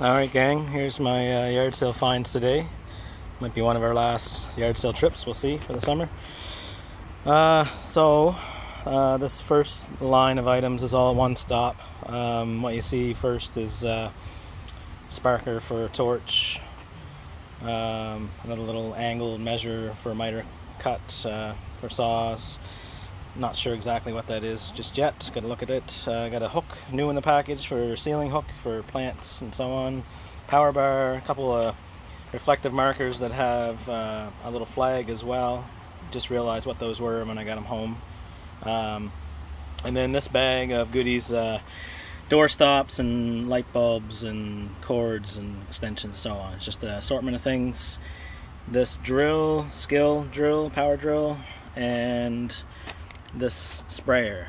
Alright gang, here's my uh, yard sale finds today. Might be one of our last yard sale trips, we'll see, for the summer. Uh, so, uh, this first line of items is all one stop. Um, what you see first is uh, sparker for a torch, um, another little angled measure for miter cut uh, for saws, not sure exactly what that is just yet. Got to look at it. Uh, got a hook new in the package for ceiling hook for plants and so on. Power bar, a couple of reflective markers that have uh, a little flag as well. Just realized what those were when I got them home. Um, and then this bag of goodies, uh, door stops and light bulbs and cords and extensions and so on. It's just an assortment of things. This drill, Skil drill, power drill, and this sprayer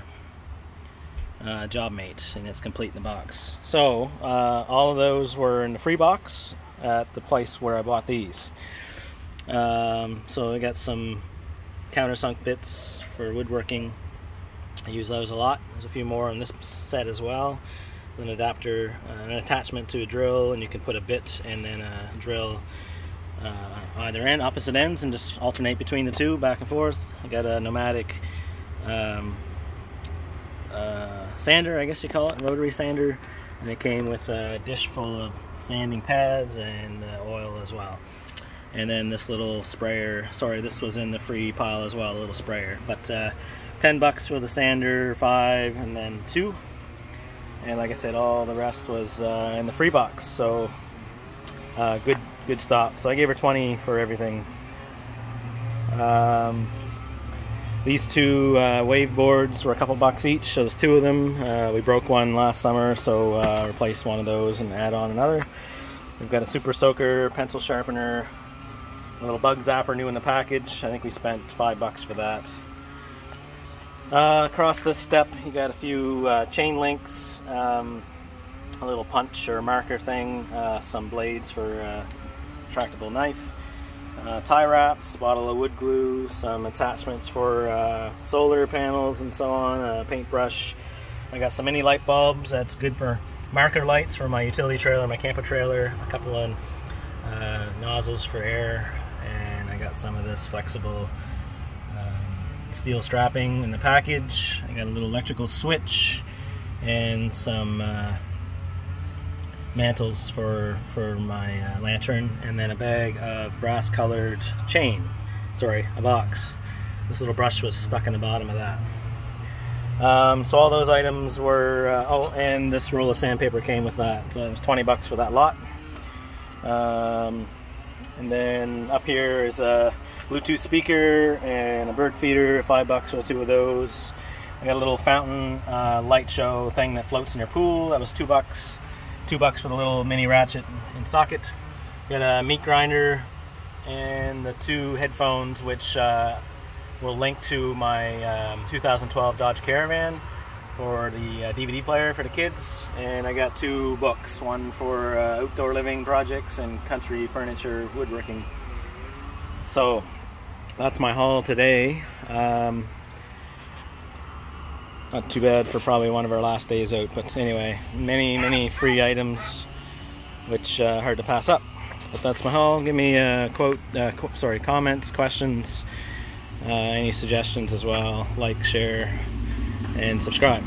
uh, JobMate and it's complete in the box. So uh, all of those were in the free box at the place where I bought these. Um, so I got some countersunk bits for woodworking. I use those a lot. There's a few more on this set as well. An adapter uh, an attachment to a drill and you can put a bit and then a drill uh, either end opposite ends and just alternate between the two back and forth. I got a pneumatic um, uh, sander, I guess you call it, rotary sander. And it came with a dish full of sanding pads and uh, oil as well. And then this little sprayer, sorry, this was in the free pile as well, a little sprayer. But uh, 10 bucks for the sander, five, and then two. And like I said, all the rest was uh, in the free box. So uh, good, good stop. So I gave her 20 for everything. Um, these two uh, wave boards were a couple bucks each, so there's two of them. Uh, we broke one last summer, so uh, replaced one of those and add on another. We've got a super soaker, pencil sharpener, a little bug zapper new in the package. I think we spent five bucks for that. Uh, across this step, you got a few uh, chain links, um, a little punch or marker thing, uh, some blades for a tractable knife uh, tie wraps, bottle of wood glue, some attachments for uh, solar panels and so on, a paintbrush. I got some mini light bulbs that's good for marker lights for my utility trailer, my camper trailer, a couple of uh, nozzles for air, and I got some of this flexible um, steel strapping in the package. I got a little electrical switch and some uh, mantles for for my uh, lantern and then a bag of brass colored chain. Sorry a box. This little brush was stuck in the bottom of that. Um, so all those items were uh, oh and this roll of sandpaper came with that. So it was 20 bucks for that lot. Um, and then up here is a Bluetooth speaker and a bird feeder five bucks for two of those. I got a little fountain uh, light show thing that floats in your pool. That was two bucks two bucks for the little mini ratchet and socket. Got a meat grinder and the two headphones which uh, will link to my um, 2012 Dodge Caravan for the uh, DVD player for the kids. And I got two books one for uh, outdoor living projects and country furniture woodworking. So that's my haul today. Um, not too bad for probably one of our last days out, but anyway, many, many free items, which uh, hard to pass up. But that's my haul. Give me a quote, uh, qu sorry, comments, questions, uh, any suggestions as well. Like, share, and subscribe.